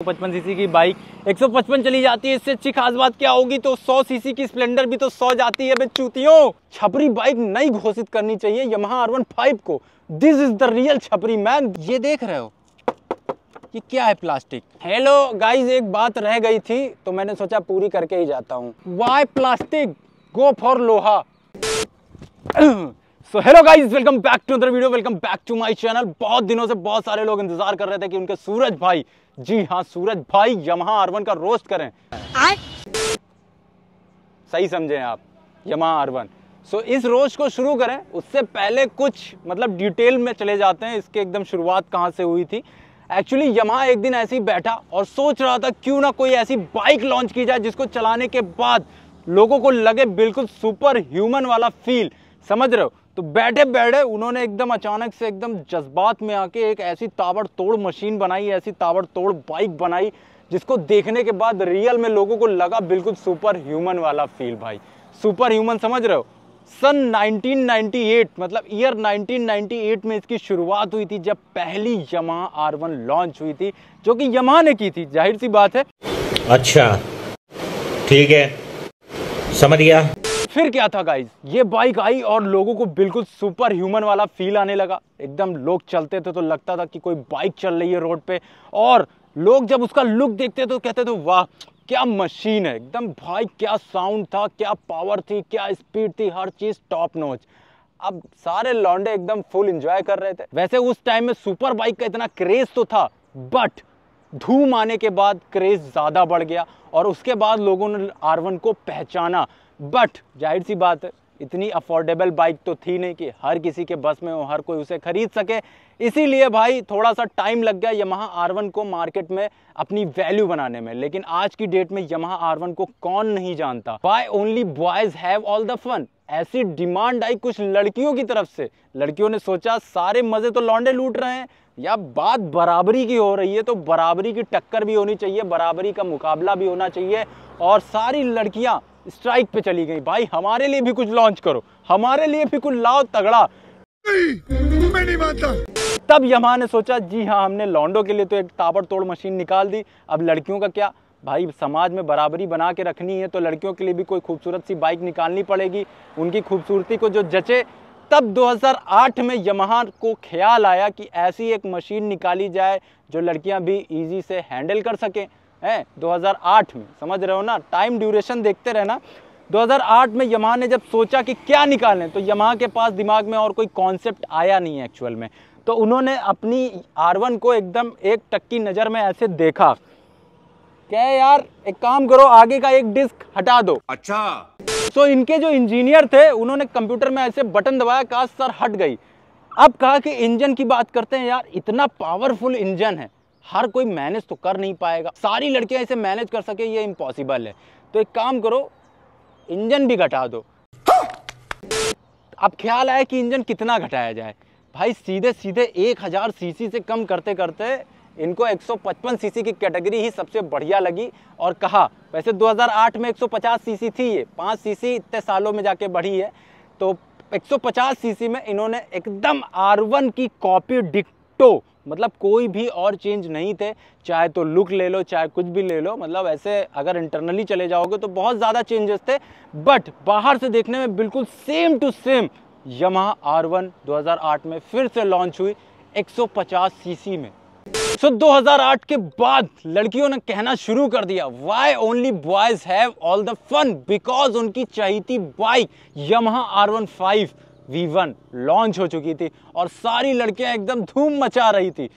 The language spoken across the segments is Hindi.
पचपन सीसी की बाइक 155 चली जाती है, इससे अच्छी खास बात क्या होगी? तो 100 सीसी की स्प्लेंडर भी तो 100 जाती है चूतियों। छपरी बाइक नई घोषित करनी चाहिए यमहा आर फाइव को। दिस इज़ द रियल छपरी मैन ये देख रहे हो? ये क्या है प्लास्टिक? हेलो गाइस एक बात रह गई थी तो मैंने सोचा पूरी करके ही जाता हूँ। वाई प्लास्टिक गो फॉर लोहा। So hello guys welcome back to other video welcome back to my channel बहुत दिनों से बहुत सारे लोग इंतज़ार कर रहे थे कि उनके सूरज भाई जी हाँ सूरज भाई यमहा आर का रोस्ट करें। सही समझे आप यमहा आर वन सो इस रोज को शुरू करें। उससे पहले कुछ मतलब डिटेल में चले जाते हैं। इसके एकदम शुरुआत कहाँ से हुई थी। एक्चुअली यमहा एक दिन ऐसे ही बैठा और सोच रहा था क्यों ना कोई ऐसी बाइक लॉन्च की जाए जिसको चलाने के बाद लोगों को लगे बिल्कुल सुपर ह्यूमन वाला फील समझ रहे हो? तो बैठे बैठे उन्होंने एकदम अचानक से एकदम जज्बात में आके एक ऐसी ताबड़तोड़ मशीन बनाई, ऐसी ताबड़तोड़ बाइक बनाई, जिसको देखने के बाद रियल में लोगों को लगा बिल्कुल सुपर ह्यूमन वाला फील भाई। सुपर ह्यूमन समझ रहे हो? सन 1998 मतलब ईयर 1998 में इसकी शुरुआत हुई थी जब पहली यमा आर वन लॉन्च हुई थी, जो कि यमा ने की थी, ज़ाहिर सी बात है। अच्छा ठीक है। समझ गया। फिर क्या था गाइज़ ये बाइक आई और लोगों को बिल्कुल सुपर ह्यूमन वाला फील आने लगा। एकदम लोग चलते थे तो लगता था कि कोई बाइक चल रही है रोड पे। और लोग जब उसका लुक देखते तो कहते थे, वाह, क्या मशीन है। एकदम, भाई, क्या साउंड था, क्या पावर थी, क्या स्पीड थी, हर चीज़ टॉप नोच अब सारे लौंडे एकदम फुल एंजॉय कर रहे थे। वैसे उस टाइम में सुपर बाइक का इतना क्रेज तो था बट धूम आने के बाद क्रेज ज़्यादा बढ़ गया। और उसके बाद लोगों ने आर को पहचाना। बट ज़ाहिर सी बात है, इतनी अफोर्डेबल बाइक तो थी नहीं कि हर किसी के बस में हो, हर कोई उसे खरीद सके। इसीलिए भाई थोड़ा सा टाइम लग गया यमहा आर को मार्केट में अपनी वैल्यू बनाने में। लेकिन आज की डेट में यमहा आर को कौन नहीं जानता? Why only boys have all the fun ऐसी डिमांड आई कुछ लड़कियों की तरफ़ से। लड़कियों ने सोचा, सारे मज़े तो लौंडे लूट रहे हैं। या बात बराबरी की हो रही है तो बराबरी की टक्कर भी होनी चाहिए, बराबरी का मुकाबला भी होना चाहिए। और सारी लड़कियाँ स्ट्राइक पे चली गई। भाई हमारे लिए भी कुछ लॉन्च करो। हमारे लिए भी कुछ लाओ तगड़ा। मैं नहीं मानता। तब यमा ने सोचा जी हाँ हमने लॉन्डो के लिए तो एक ताबड़तोड़ मशीन निकाल दी। अब लड़कियों का क्या? भाई समाज में बराबरी बना के रखनी है तो लड़कियों के लिए भी कोई खूबसूरत सी बाइक निकालनी पड़ेगी। उनकी खूबसूरती को जो जचे। तब 2008 में यमहा को ख्याल आया कि ऐसी एक मशीन निकाली जाए जो लड़कियाँ भी इजी से हैंडल कर सकें। हैं 2008 में समझ रहे हो ना? टाइम ड्यूरेशन देखते रहना। 2008 में यमहा ने जब सोचा कि क्या निकालें तो यमहा के पास दिमाग में और कोई कॉन्सेप्ट आया नहीं है एक्चुअल में। तो उन्होंने अपनी R1 को एकदम एक टक्की नज़र में ऐसे देखा। क्या यार एक काम करो आगे का एक डिस्क हटा दो। अच्छा। तो so, इनके जो इंजीनियर थे उन्होंने कंप्यूटर में ऐसे बटन दबाया कहा सर हट गई। अब कहा कि इंजन की बात करते हैं यार इतना पावरफुल इंजन है। हर कोई मैनेज तो कर नहीं पाएगा। सारी लड़कियाँ इसे मैनेज कर सके, ये इम्पॉसिबल है। तो एक काम करो, इंजन भी घटा दो। अब ख्याल आया कि इंजन कितना घटाया जाए। भाई सीधे सीधे एक हज़ार सीसी से कम करते करते इनको 155 सीसी की कैटेगरी ही सबसे बढ़िया लगी और कहा, वैसे 2008 में 150 सीसी थी ये, पाँच सीसी इतने सालों में जाके बढ़ी है। तो 150 सीसी में इन्होंने एकदम R1 की कॉपी डिक्टो मतलब कोई भी और चेंज नहीं थे चाहे तो लुक ले लो चाहे कुछ भी ले लो मतलब ऐसे अगर इंटरनली चले जाओगे तो बहुत ज़्यादा चेंजेस थे बट बाहर से देखने में बिल्कुल same to same Yamaha R1 2008 में फिर से लॉन्च हुई 150 सीसी में। सो so, 2008 के बाद लड़कियों ने कहना शुरू कर दिया why only boys have all the fun because उनकी चहीती bike Yamaha R one five V one launch हो चुकी थी और सारी लड़कियाँ एकदम धूम मचा रही थी।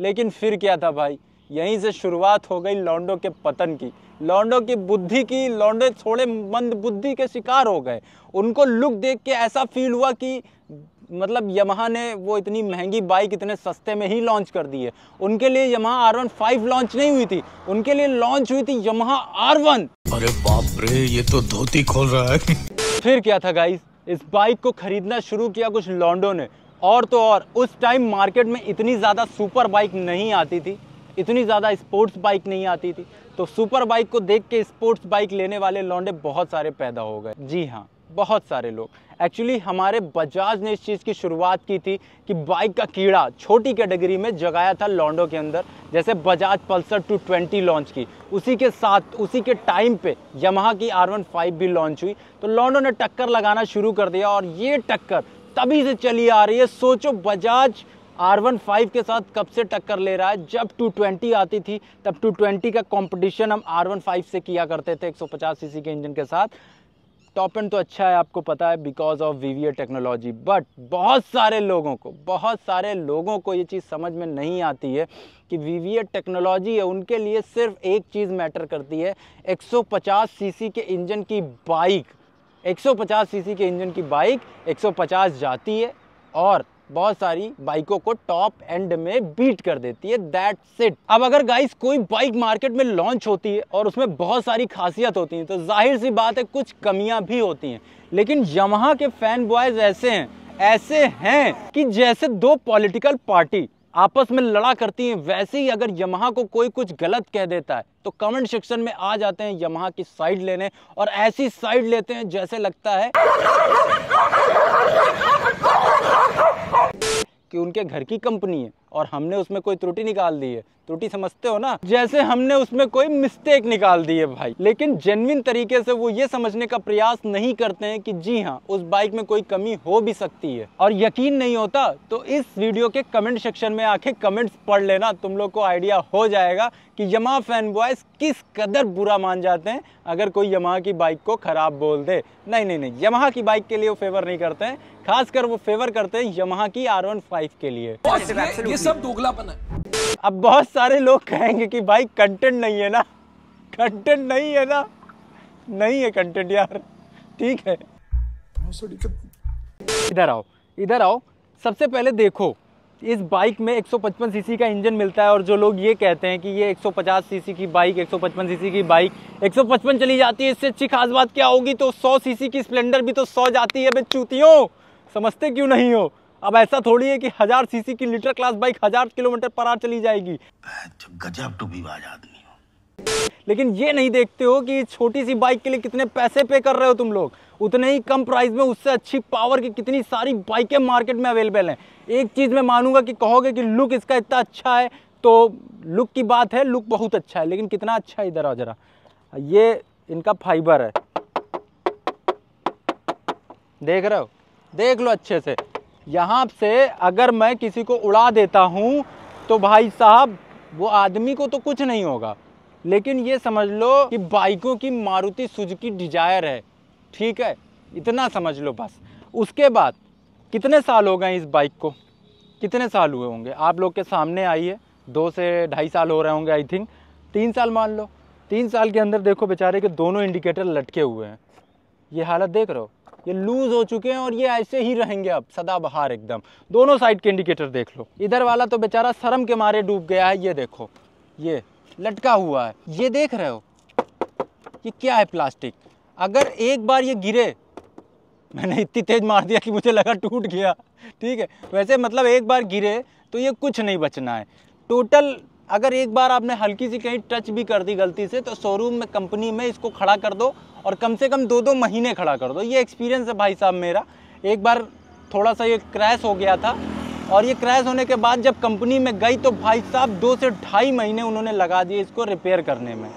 लेकिन फिर क्या था भाई? यहीं से शुरुआत हो गई लॉन्डो के पतन की। लॉन्डो की बुद्धि की लॉन्डो थोड़े मंद बुद्धि के शिकार हो गए। उनको लुक देख के ऐसा फील हुआ कि मतलब यमहा ने वो इतनी महँगी बाइक इतने सस्ते में ही लॉन्च कर दी है। उनके लिए Yamaha R one five launch नहीं हुई थी। उनके लिए लॉन्च हुई थी यमहा आर वन अरे बाप रे, ये तो धोती खोल रहा है। फिर क्या था गाइस इस बाइक को खरीदना शुरू किया कुछ लॉन्डो ने। और तो और, उस टाइम मार्केट में इतनी ज़्यादा सुपर बाइक नहीं आती थी। इतनी ज़्यादा स्पोर्ट्स बाइक नहीं आती थी। तो सुपर बाइक को देख के स्पोर्ट्स बाइक लेने वाले लौंडे बहुत सारे पैदा हो गए। जी हाँ। बहुत सारे लोग। एक्चुअली हमारे बजाज ने इस चीज़ की शुरुआत की थी कि बाइक का कीड़ा छोटी कैटेगरी में जगाया था लॉन्डो के अंदर, जैसे बजाज पल्सर 220 लॉन्च की। उसी के साथ, उसी के टाइम पे यमहा की आर वन फाइव भी लॉन्च हुई। तो लॉन्डो ने टक्कर लगाना शुरू कर दिया और ये टक्कर तभी से चली आ रही है। सोचो, बजाज आर वन फाइव के साथ कब से टक्कर ले रहा है? जब 220 आती थी, तब 220 का कंपटीशन हम आर वन फाइव से किया करते थे, एक सौ 150 सीसी के इंजन के साथ। टॉप एंड तो अच्छा है, आपको पता है because of V technology but बहुत सारे लोगों को, बहुत सारे लोगों को ये चीज़ समझ में नहीं आती है कि वी टेक्नोलॉजी है, उनके लिए सिर्फ़ एक चीज़ मैटर करती है 150 सीसी के इंजन की बाइक 150 सीसी के इंजन की बाइक 150 जाती है, और बहुत सारी बाइकों को टॉप एंड में बीट कर देती है दैट्स इट अब अगर गाइस कोई बाइक मार्केट में लॉन्च होती है और उसमें बहुत सारी खासियत होती हैं तो ज़ाहिर सी बात है कुछ कमियाँ भी होती हैं। लेकिन यमहा के फ़ैन बॉयज़ ऐसे हैं ऐसे हैं कि जैसे दो पॉलिटिकल पार्टी आपस में लड़ा करती हैं, वैसे ही अगर यमहा को कोई कुछ गलत कह देता है तो कमेंट सेक्शन में आ जाते हैं यमहा की साइड लेने और ऐसी साइड लेते हैं जैसे लगता है कि उनके घर की कंपनी है। और हमने उसमें कोई त्रुटि निकाल दी है। त्रुटि समझते हो ना? जैसे हमने उसमें कोई मिस्टेक निकाल दी है भाई। लेकिन जेनविन तरीके से वो ये समझने का प्रयास नहीं करते हैं कि जी हाँ उस बाइक में कोई कमी हो भी सकती है। और यकीन नहीं होता तो इस वीडियो के कमेंट सेक्शन में आके कमेंट्स पढ़ लेना, तुम लोग को आइडिया हो जाएगा कि यमा फ़ैन बॉयज़ किस कदर बुरा मान जाते हैं अगर कोई यमा की बाइक को खराब बोल दे। नहीं नहीं नहीं यमहा की बाइक के लिए वो फेवर नहीं करते हैं। खासकर वो फेवर करते हैं यमहा की आर वन फाइव के लिए। सब दोगलापन है। अब बहुत सारे लोग कहेंगे कि भाई कंटेंट नहीं है ना। कंटेंट नहीं है ना। नहीं है कंटेंट यार। ठीक है। इधर आओ। इधर आओ। सबसे पहले देखो, इस बाइक में 155 सीसी का इंजन मिलता है और जो लोग ये कहते हैं कि ये 150 सीसी की बाइक 155 सीसी की बाइक 155 चली जाती है। इससे अच्छी खास बात क्या होगी तो 100 सीसी की स्प्लेंडर भी तो 100 जाती है, बे चूतियों। समझते क्यों नहीं हो? अब ऐसा थोड़ी है कि हज़ार सीसी की लीटर क्लास बाइक हज़ार किलोमीटर पर आर चली जाएगी। गजब टू भी आदमी लेकिन ये नहीं देखते हो कि छोटी सी बाइक के लिए कितने पैसे पे कर रहे हो तुम लोग? उतने ही कम प्राइस में उससे अच्छी पावर की कितनी सारी बाइकें मार्केट में अवेलेबल हैं। एक चीज़ मैं मानूँगा कि कहोगे कि लुक इसका इतना अच्छा है तो लुक की बात है लुक बहुत अच्छा है लेकिन कितना अच्छा है इधर आओ जरा। ये इनका फाइबर है। देख रहे हो? देख लो अच्छे से। यहाँ से अगर मैं किसी को उड़ा देता हूँ तो भाई साहब, वो आदमी को तो कुछ नहीं होगा। लेकिन ये समझ लो कि बाइकों की मारुति सुजुकी डिज़ायर है। ठीक है? इतना समझ लो बस। उसके बाद कितने साल हो गए इस बाइक को? कितने साल हुए होंगे? आप लोग के सामने आई है। दो से ढाई साल हो रहे होंगे आई थिंक तीन साल मान लो। तीन साल के अंदर देखो बेचारे के दोनों इंडिकेटर लटके हुए हैं। ये हालत देख रहे हो? ये लूज हो चुके हैं और ये ऐसे ही रहेंगे अब सदा बहार एकदम। दोनों साइड के इंडिकेटर देख लो। इधर वाला तो बेचारा शर्म के मारे डूब गया है, ये देखो। ये लटका हुआ है। ये देख रहे हो? ये क्या है प्लास्टिक? अगर एक बार ये गिरे, मैंने इतनी तेज मार दिया कि मुझे लगा टूट गया। ठीक है? वैसे मतलब एक बार गिरे तो ये कुछ नहीं बचना है। टोटल अगर एक बार आपने हल्की सी कहीं टच भी कर दी गलती से तो शोरूम में कंपनी में इसको खड़ा कर दो और कम से कम दो दो महीने खड़ा कर दो। ये एक्सपीरियंस है भाई साहब मेरा। एक बार थोड़ा सा ये क्रैश हो गया था और ये क्रैश होने के बाद जब कंपनी में गई तो भाई साहब दो से ढाई महीने उन्होंने लगा दिए इसको रिपेयर करने में।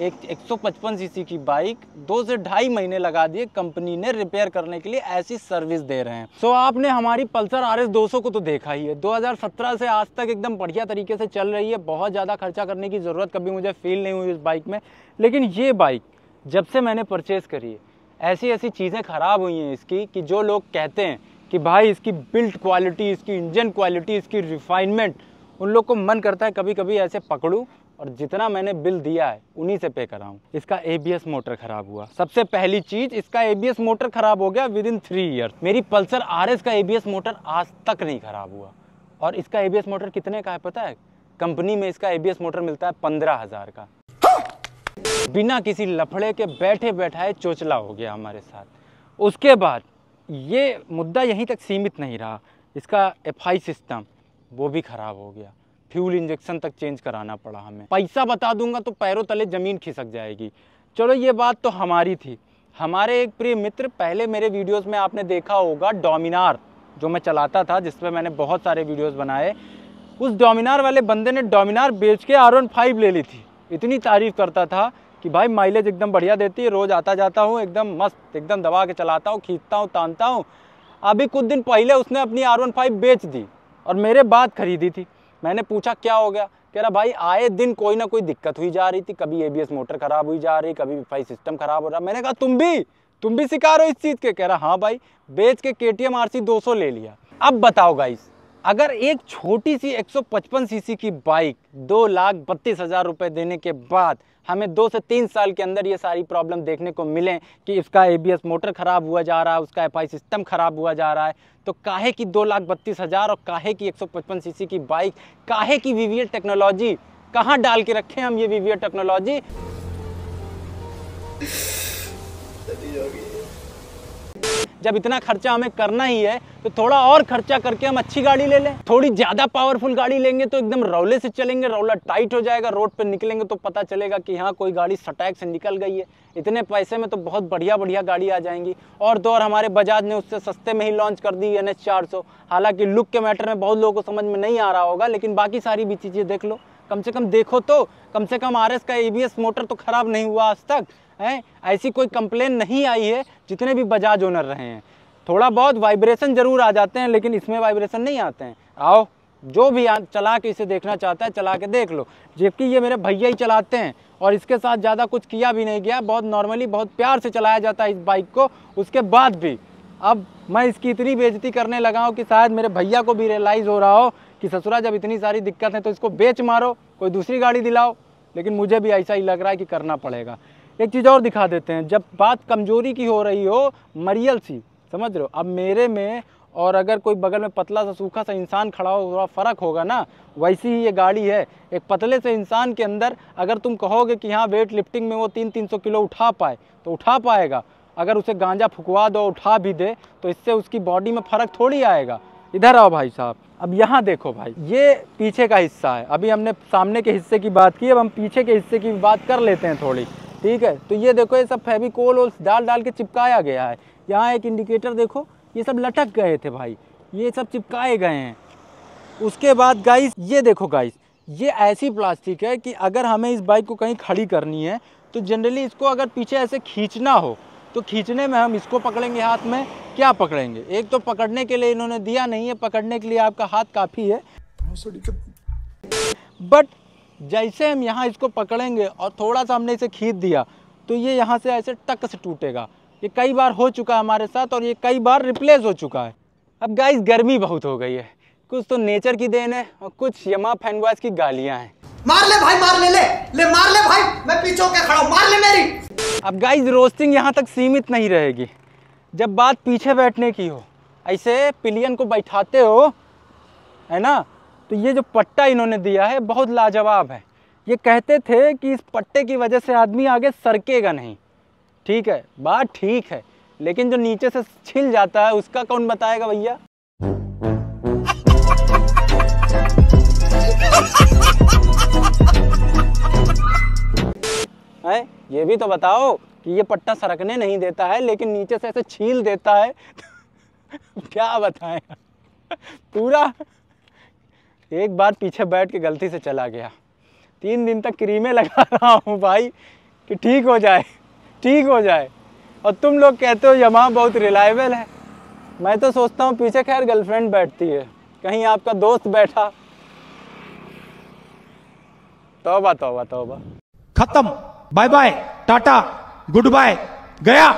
एक 155 सीसी की बाइक दो से ढाई महीने लगा दिए कंपनी ने रिपेयर करने के लिए ऐसी सर्विस दे रहे हैं। सो so, आपने हमारी पल्सर आर एस को तो देखा ही है। 2017 से आज तक एकदम बढ़िया तरीके से चल रही है। बहुत ज़्यादा खर्चा करने की ज़रूरत कभी मुझे फील नहीं हुई इस बाइक में। लेकिन ये बाइक जब से मैंने परचेज़ करी है ऐसी ऐसी चीज़ें ख़राब हुई हैं इसकी कि जो लोग कहते हैं कि भाई इसकी बिल्ड क्वालिटी इसकी इंजन क्वालिटी इसकी रिफाइनमेंट उन लोग को मन करता है कभी कभी ऐसे पकड़ूँ। और जितना मैंने बिल दिया है, उन्हीं से पे कराऊँ। इसका एबीएस मोटर ख़राब हुआ। सबसे पहली चीज़, इसका एबीएस मोटर ख़राब हो गया विद इन थ्री ईयर मेरी पल्सर आरएस का एबीएस मोटर आज तक नहीं ख़राब हुआ। और इसका एबीएस मोटर कितने का है पता है? कंपनी में इसका एबीएस मोटर मिलता है पंद्रह हज़ार का। बिना किसी लफड़े के बैठे बैठाए चोचला हो गया हमारे साथ। उसके बाद ये मुद्दा यहीं तक सीमित नहीं रहा। इसका एफआई सिस्टम वो भी ख़राब हो गया। फ्यूल इंजेक्शन तक चेंज कराना पड़ा हमें। पैसा बता दूँगा तो पैरों तले ज़मीन खिसक जाएगी। चलो ये बात तो हमारी थी। हमारे एक प्रिय मित्र, पहले मेरे वीडियोस में आपने देखा होगा डोमिनार, जो मैं चलाता था जिस पर मैंने बहुत सारे वीडियोस बनाए। उस डोमिनार वाले बंदे ने डोमिनार बेच के आर वन फाइव ले ली थी। इतनी तारीफ़ करता था कि भाई माइलेज एकदम बढ़िया देती है, रोज़ आता जाता हूँ, एकदम मस्त, एकदम दबा के चलाता हूँ, खींचता हूँ, तानता हूँ। अभी कुछ दिन पहले उसने अपनी आर वन फाइव बेच दी और मेरे बाद खरीदी थी। मैंने पूछा, क्या हो गया? कह रहा, भाई, आए दिन कोई ना कोई दिक्कत हुई जा रही थी। कभी एबीएस मोटर खराब हुई जा रही, कभी वाई सिस्टम खराब हो रहा। मैंने कहा, तुम भी तुम भी शिकार हो इस चीज़ के? कह रहा हाँ भाई, बेच के के टी एम आर सी दो सौ ले लिया। अब बताओ गाइस अगर एक छोटी सी 155 सीसी की बाइक दो लाख बत्तीस हज़ार रुपये देने के बाद हमें दो से तीन साल के अंदर ये सारी प्रॉब्लम देखने को मिले कि इसका एबीएस मोटर ख़राब हुआ जा रहा है, उसका एफआई सिस्टम ख़राब हुआ जा रहा है। तो काहे की दो लाख बत्तीस हज़ार और काहे की 155 सीसी की बाइक काहे की वीवीए टेक्नोलॉजी कहाँ डाल के रखे हम ये वीवीए टेक्नोलॉजी जब इतना खर्चा हमें करना ही है तो थोड़ा और खर्चा करके हम अच्छी गाड़ी ले लें। थोड़ी ज़्यादा पावरफुल गाड़ी लेंगे तो एकदम रौले से चलेंगे, रौला टाइट हो जाएगा रोड पर निकलेंगे तो पता चलेगा कि हाँ कोई गाड़ी सटैक से निकल गई है। इतने पैसे में तो बहुत बढ़िया बढ़िया गाड़ी आ जाएँगी। और तो और हमारे बजाज ने उससे सस्ते में ही लॉन्च कर दी एन एच हालाँकि लुक के मैटर में बहुत लोगों को समझ में नहीं आ रहा होगा, लेकिन बाकी सारी भी चीज़ें देख लो। कम से कम देखो तो कम से कम आर का एबीएस मोटर तो खराब नहीं हुआ आज तक। है, ऐसी कोई कंप्लेन नहीं आई है, जितने भी बजाज ओनर रहे हैं। थोड़ा बहुत वाइब्रेशन ज़रूर आ जाते हैं, लेकिन इसमें वाइब्रेशन नहीं आते हैं। आओ, जो भी चला के इसे देखना चाहता है, चला के देख लो। जबकि ये मेरे भैया ही चलाते हैं, और इसके साथ ज़्यादा कुछ किया भी नहीं गया। बहुत नॉर्मली बहुत प्यार से चलाया जाता है इस बाइक को। उसके बाद भी, अब मैं इसकी इतनी बेजती करने लगा हूँ कि शायद मेरे भैया को भी रियलाइज़ हो रहा हो कि ससुरा, जब इतनी सारी दिक्कत है तो इसको बेच मारो, कोई दूसरी गाड़ी दिलाओ। लेकिन मुझे भी ऐसा ही लग रहा है कि करना पड़ेगा। एक चीज़ और दिखा देते हैं। जब बात कमज़ोरी की हो रही हो, मरियल सी, समझ रहे हो? अब मेरे में और अगर कोई बगल में पतला सा, सूखा सा इंसान खड़ा हो, थोड़ा फ़र्क होगा ना? वैसी ही ये गाड़ी है। एक पतले से इंसान के अंदर अगर तुम कहोगे कि हाँ वेट लिफ्टिंग में वो तीन तीन सौ किलो उठा पाए तो उठा पाएगा। अगर उसे गांजा फुकवा दो उठा भी दे तो इससे उसकी बॉडी में फ़र्क थोड़ी आएगा। इधर आओ भाई साहब। अब यहाँ देखो भाई, ये पीछे का हिस्सा है। अभी हमने सामने के हिस्से की बात की, अब हम पीछे के हिस्से की बात कर लेते हैं थोड़ी। ठीक है? तो ये देखो ये सब फेविकोल और डाल डाल के चिपकाया गया है। यहाँ एक इंडिकेटर देखो ये सब लटक गए थे भाई। ये सब चिपकाए गए हैं। उसके बाद गाइस ये देखो गाइस ये ऐसी प्लास्टिक है कि अगर हमें इस बाइक को कहीं खड़ी करनी है तो जनरली इसको अगर पीछे ऐसे खींचना हो तो खींचने में हम इसको पकड़ेंगे हाथ में। क्या पकड़ेंगे? एक तो पकड़ने के लिए इन्होंने दिया नहीं है पकड़ने के लिए आपका हाथ काफ़ी है। बट जैसे हम यहाँ इसको पकड़ेंगे और थोड़ा सा हमने इसे खींच दिया तो ये यहाँ से ऐसे टक से टूटेगा। ये कई बार हो चुका है हमारे साथ और ये कई बार रिप्लेस हो चुका है। अब गाइस गर्मी बहुत हो गई है। कुछ तो नेचर की देन है और कुछ यमा फ़ैन बॉयज़ की गालियाँ हैं। मार ले भाई मार ले ले। ले मार ले भाई। मैं पीछे होके खड़ा मार ले मेरी। अब गाइस रोस्टिंग यहाँ तक सीमित नहीं रहेगी। जब बात पीछे बैठने की हो ऐसे पिलियन को बैठाते हो है ना? तो ये जो पट्टा इन्होंने दिया है, बहुत लाजवाब है। ये कहते थे कि इस पट्टे की वजह से आदमी आगे सरकेगा नहीं। ठीक है, बात ठीक है, लेकिन जो नीचे से छिल जाता है, उसका कौन बताएगा भैया? है, ये भी तो बताओ कि ये पट्टा सरकने नहीं देता है, लेकिन नीचे से ऐसे छील देता है। क्या बताएँ? पूरा एक बार पीछे बैठ के गलती से चला गया। तीन दिन तक क्रीमें लगा रहा हूँ भाई, कि ठीक हो जाए, ठीक हो जाए। और तुम लोग कहते हो, यमा बहुत रिलायबल है। मैं तो सोचता हूँ, पीछे खैर गर्लफ्रेंड बैठती है, कहीं आपका दोस्त बैठा। तोबा तोबा तोबा। खत्म। Bye bye, tata, good bye, गया।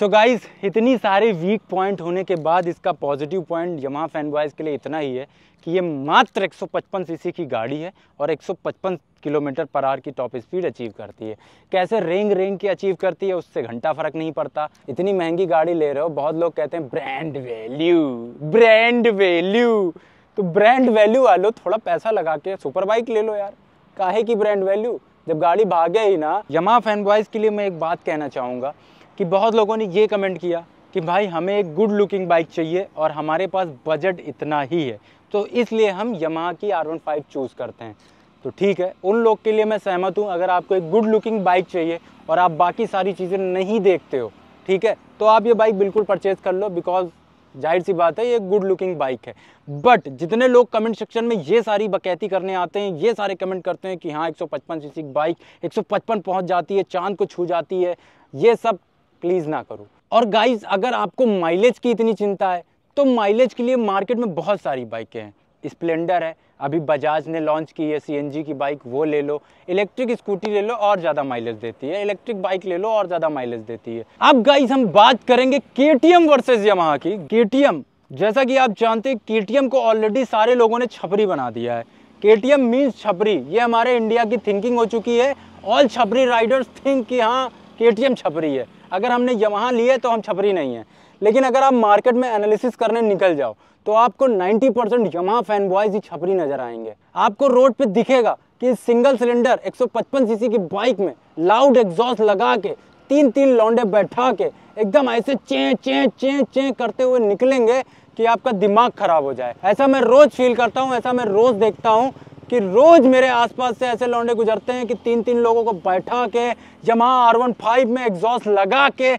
तो गाइस इतनी सारे वीक पॉइंट होने के बाद इसका positive point Yamaha fan boys के लिए इतना ही है कि ये मात्र 155 सीसी की गाड़ी है और 155 किलोमीटर पर आर की टॉप स्पीड अचीव करती है। कैसे रेंग रेंग की अचीव करती है, उससे घंटा फ़र्क नहीं पड़ता। इतनी महँगी गाड़ी ले रहे हो, बहुत लोग कहते हैं ब्रांड वैल्यू ब्रांड वैल्यू तो ब्रांड वैल्यू आ लो थोड़ा पैसा लगा के सुपर बाइक ले लो यार। काहे की ब्रांड वैल्यू जब गाड़ी भागे ही ना यमा फ़ैन बॉयज़ के लिए मैं एक बात कहना चाहूँगा कि बहुत लोगों ने ये कमेंट किया कि भाई हमें एक गुड लुकिंग बाइक चाहिए और हमारे पास बजट इतना ही है। तो इसलिए हम यमा की आर वन फाइव चूज़ करते हैं। तो ठीक है, उन लोग के लिए मैं सहमत हूँ, अगर आपको एक गुड लुकिंग बाइक चाहिए और आप बाकी सारी चीज़ें नहीं देखते हो, ठीक है तो आप ये बाइक बिल्कुल परचेज कर लो बिकॉज़ ज़ाहिर सी बात है ये गुड लुकिंग बाइक है। बट जितने लोग कमेंट सेक्शन में ये सारी बकैती करने आते हैं, ये सारे कमेंट करते हैं कि हाँ 155 सीसी बाइक 155 पहुँच जाती है, चाँद को छू जाती है, ये सब प्लीज़ ना करो। और गाइज़ अगर आपको माइलेज की इतनी चिंता है तो माइलेज के लिए मार्केट में बहुत सारी बाइकें हैं। स्प्लेंडर है। अभी बजाज ने लॉन्च की है सीएनजी की बाइक वो ले लो। इलेक्ट्रिक स्कूटी ले लो, और ज़्यादा माइलेज देती है। इलेक्ट्रिक बाइक ले लो, और ज़्यादा माइलेज देती है। अब गाइज़ हम बात करेंगे के टी एम वर्सेज की। के जैसा कि आप जानते हैं के टी एम को ऑलरेडी सारे लोगों ने छपरी बना दिया है। के टी एम मीन्स छपरी। ये हमारे इंडिया की थिंकिंग हो चुकी है। ऑल छपरी राइडर्स थिंक कि हाँ के टी एम छपरी है। अगर हमने यमहा लिए तो हम छपरी नहीं है। लेकिन अगर आप मार्केट में एनालिसिस करने निकल जाओ तो आपको 90 परसेंट यमा फ़ैन बॉयज़ ही छपरी नज़र आएँगे। आपको रोड पे दिखेगा कि सिंगल सिलेंडर 155 सीसी की बाइक में लाउड एग्जॉस्ट लगा के तीन तीन लौंडे बैठा के, एकदम ऐसे चे चे चे चे करते हुए निकलेंगे कि आपका दिमाग खराब हो जाए। ऐसा मैं रोज फील करता हूँ, ऐसा मैं रोज देखता हूँ कि रोज मेरे आसपास से ऐसे लौंडे गुजरते हैं कि तीन तीन लोगों को बैठा के जमा आर वन फाइव में एग्जॉस्ट लगा के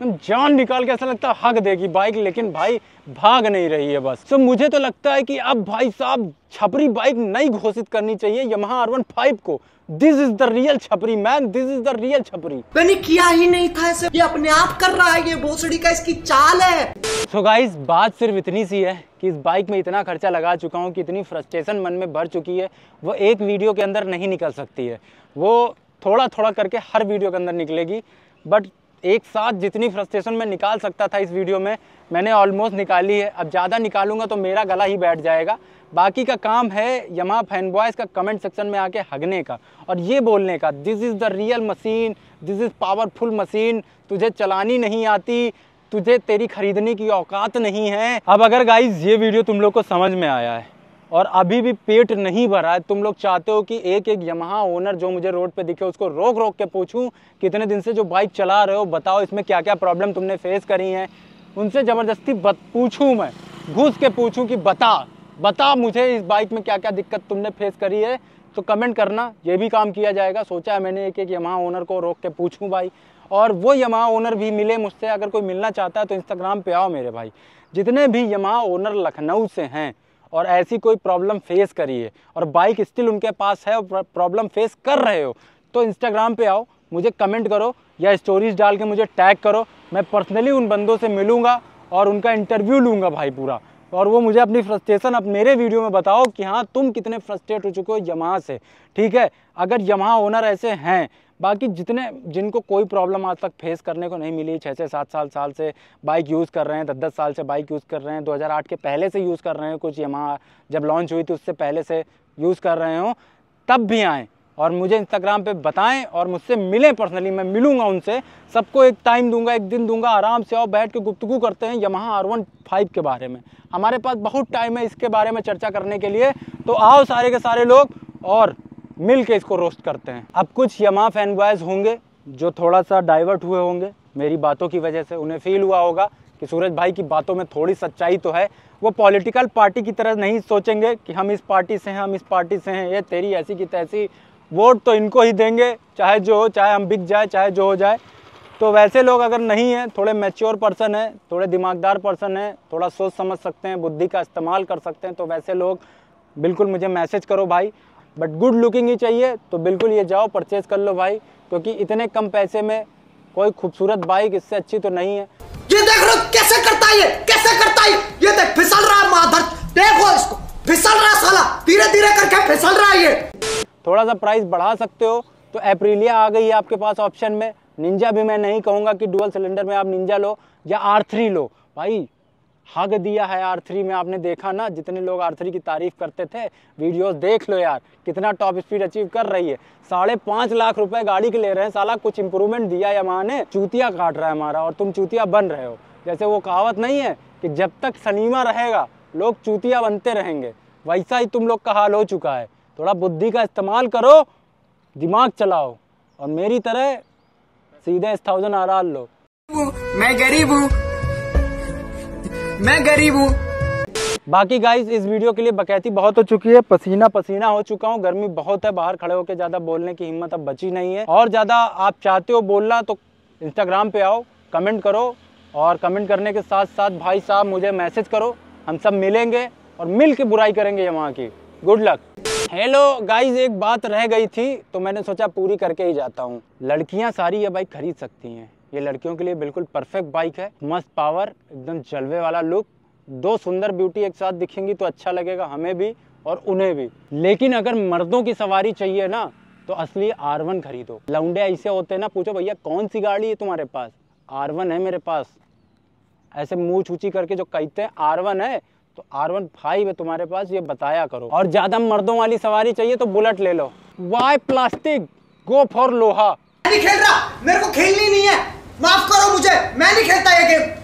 जान निकाल के ऐसा लगता है हक देगी बाइक, लेकिन भाई भाग नहीं रही है बस। तो मुझे तो लगता है कि अब भाई साहब छपरी बाइक नहीं घोषित करनी चाहिए यमहा आर वन फाइव को। दिस इज़ द रियल छपरी man this is the real छपरी मैंने किया ही नहीं था ऐसे ये अपने आप कर रहा है ये भोसड़ी का इसकी चाल है। सो so गाइस बात सिर्फ़ इतनी सी है कि इस बाइक में इतना खर्चा लगा चुका हूँ कि इतनी फ्रस्ट्रेशन मन में भर चुकी है। वो एक वीडियो के अंदर नहीं निकल सकती है। वो थोड़ा थोड़ा करके हर वीडियो के अंदर निकलेगी। बट एक साथ जितनी फ्रस्ट्रेशन मैं निकाल सकता था इस वीडियो में, मैंने ऑलमोस्ट निकाली है। अब ज़्यादा निकालूँगा तो मेरा गला ही बैठ जाएगा। बाकी का काम है यमा फ़ैन बॉयज़ का कमेंट सेक्शन में आके हगने का और ये बोलने का this is the real machine this is powerful machine तुझे चलानी नहीं आती, तुझे तेरी खरीदने की औकात नहीं है। अब अगर गाइज़ ये वीडियो तुम लोग को समझ में आया है और अभी भी पेट नहीं भरा है। तुम लोग चाहते हो कि एक एक यमहा ओनर जो मुझे रोड पे दिखे, उसको रोक रोक के पूछूँ, कितने दिन से जो बाइक चला रहे हो, बताओ इसमें क्या क्या प्रॉब्लम तुमने फेस करी है। उनसे ज़बरदस्ती पूछूँ मैं, घुस के पूछूँ कि बता बता मुझे इस बाइक में क्या क्या दिक्कत तुमने फेस करी है। तो कमेंट करना, ये भी काम किया जाएगा। सोचा है मैंने एक एक यमहा ओनर को रोक के पूछूँ भाई। और वो यमहा ओनर भी मिले मुझसे, अगर कोई मिलना चाहता है तो इंस्टाग्राम पे आओ मेरे भाई। जितने भी यमहा ओनर लखनऊ से हैं और ऐसी कोई प्रॉब्लम फेस करी है और बाइक स्टिल उनके पास है और प्रॉब्लम फेस कर रहे हो। तो इंस्टाग्राम पे आओ, मुझे कमेंट करो या स्टोरीज डाल के मुझे टैग करो। मैं पर्सनली उन बंदों से मिलूँगा और उनका इंटरव्यू लूँगा भाई पूरा। और वो मुझे अपनी फ्रस्ट्रेशन अब मेरे वीडियो में बताओ कि हाँ तुम कितने फ्रस्ट्रेट हो चुके हो यमहा से। ठीक है? अगर यमहा ओनर ऐसे हैं बाकी जितने, जिनको कोई प्रॉब्लम आज तक फेस करने को नहीं मिली छः से सात साल साल से बाइक यूज़ कर रहे हैं, दस दस साल से बाइक यूज़ कर रहे हैं 2008 के पहले से यूज़ कर रहे हैं कुछ, यमा जब लॉन्च हुई थी उससे पहले से यूज़ कर रहे हो, तब भी आएँ और मुझे इंस्टाग्राम पे बताएँ और मुझसे मिलें पर्सनली मैं मिलूँगा उनसे। सबको एक टाइम दूँगा, एक दिन दूँगा, आराम से और बैठ के गुफ्तगू करते हैं यमहा आर वन फाइव के बारे में। हमारे पास बहुत टाइम है इसके बारे में चर्चा करने के लिए। तो आओ सारे के सारे लोग और मिल के इसको रोस्ट करते हैं। अब कुछ यमा फ़ैन बॉयज़ होंगे जो थोड़ा सा डाइवर्ट हुए होंगे। मेरी बातों की वजह से उन्हें फील हुआ होगा कि सूरज भाई की बातों में थोड़ी सच्चाई तो है। वो पॉलिटिकल पार्टी की तरह नहीं सोचेंगे कि हम इस पार्टी से हैं, हम इस पार्टी से हैं, ये तेरी ऐसी की तैसी। वोट तो इनको ही देंगे, चाहे जो हो, चाहे हम बिक जाए, चाहे जो हो जाए। तो वैसे लोग अगर नहीं हैं, थोड़े मैच्योर पर्सन है, थोड़े दिमागदार पर्सन है, थोड़ा सोच समझ सकते हैं, बुद्धि का इस्तेमाल कर सकते हैं तो वैसे लोग बिल्कुल मुझे मैसेज करो भाई। बट गुड लुकिंग ही चाहिए तो बिल्कुल ये जाओ परचेज कर लो भाई क्योंकि इतने कम पैसे में कोई खूबसूरत बाइक इससे अच्छी तो नहीं है। ये देख लो कैसे करता है ये कैसे करता है ये। देख फिसल रहा है माधर देखो इसको फिसल रहा साला धीरे धीरे करके फिसल रहा है ये। थोड़ा सा प्राइस बढ़ा सकते हो तो एप्रिलिया आ गई है आपके पास ऑप्शन में। निंजा भी मैं नहीं कहूँगा कि डुअल सिलेंडर में आप निंजा लो या आर थ्री लो। भाई हक दिया है आर थ्री में, आपने देखा ना, जितने लोग आर थ्री की तारीफ़ करते थे, वीडियोस देख लो यार, कितना टॉप स्पीड अचीव कर रही है। साढ़े पाँच लाख रुपए गाड़ी के ले रहे हैं, साला कुछ इंप्रूवमेंट दिया है माँ ने, चूतिया काट रहा है हमारा, और तुम चूतिया बन रहे हो। जैसे वो कहावत नहीं है कि जब तक सनीमा रहेगा, लोग चूतिया बनते रहेंगे। वैसा ही तुम लोग का हाल हो चुका है। थोड़ा बुद्धि का इस्तेमाल करो, दिमाग चलाओ, और मेरी तरह सीधे इस थाउज़ेंड आर लो। मैं गरीब हूँ मैं गरीब हूँ। बाकी गाइस इस वीडियो के लिए बकैती बहुत हो चुकी है। पसीना पसीना हो चुका हूँ। गर्मी बहुत है। बाहर खड़े होकर ज़्यादा बोलने की हिम्मत अब बची नहीं है। और ज़्यादा आप चाहते हो बोलना तो इंस्टाग्राम पे आओ कमेंट करो और कमेंट करने के साथ साथ भाई साहब मुझे मैसेज करो। हम सब मिलेंगे और मिल के बुराई करेंगे यहाँ की। गुड लक हेलो गाइज़ एक बात रह गई थी तो मैंने सोचा पूरी करके ही जाता हूँ। लड़कियाँ सारी ये बाइक खरीद सकती हैं। ये लड़कियों के लिए बिल्कुल परफेक्ट बाइक है। मस्त पावर एकदम जलवे वाला लुक दो सुंदर ब्यूटी एक साथ दिखेंगी तो अच्छा लगेगा हमें भी और उन्हें भी। लेकिन अगर मर्दों की सवारी चाहिए ना तो असली आर वन खरीदो। लौंडे ऐसे होते हैं ना, पूछो भैया कौन सी गाड़ी है तुम्हारे पास? आर वन है मेरे पास। ऐसे मुँह छूची करके जो कहते हैं आर वन है तो आर वन फाइव है तुम्हारे पास, ये बताया करो। और ज़्यादा मर्दों वाली सवारी चाहिए तो बुलेट ले लो। वाई प्लास्टिक गो फॉर लोहा। खेल रहा, मेरे को खेलनी नहीं है। माफ़ करो मुझे मैं नहीं खेलता ये गेम